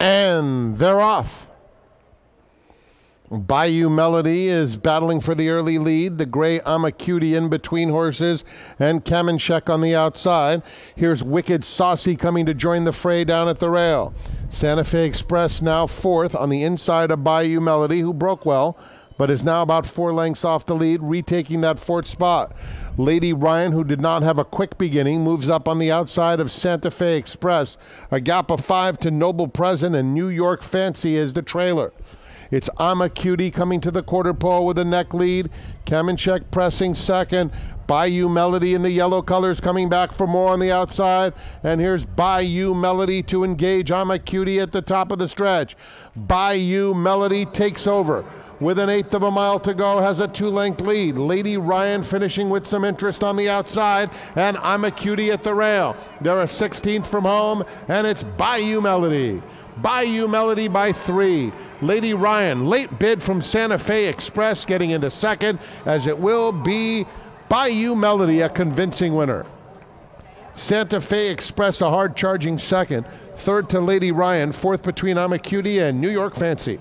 And they're off. Bayou Melody is battling for the early lead. The gray Amacuti in between horses and Kamenchek on the outside. Here's Wicked Saucy coming to join the fray down at the rail. Santa Fe Express now fourth on the inside of Bayou Melody, who broke well, but is now about four lengths off the lead, retaking that fourth spot. Lady Ryan, who did not have a quick beginning, moves up on the outside of Santa Fe Express. A gap of five to Noble Present and New York Fancy is the trailer. It's Ama Cutie coming to the quarter pole with a neck lead. Kamenchek pressing second. Bayou Melody in the yellow colors coming back for more on the outside. And here's Bayou Melody to engage Ama Cutie at the top of the stretch. Bayou Melody takes over. With an eighth of a mile to go, has a two length lead. Lady Ryan finishing with some interest on the outside, and I'm a cutie at the rail. They're a 16th from home, and it's Bayou Melody. Bayou Melody by three. Lady Ryan, late bid from Santa Fe Express, getting into second, as it will be Bayou Melody, a convincing winner. Santa Fe Express, a hard charging second. Third to Lady Ryan. Fourth between Amacuti and New York Fancy.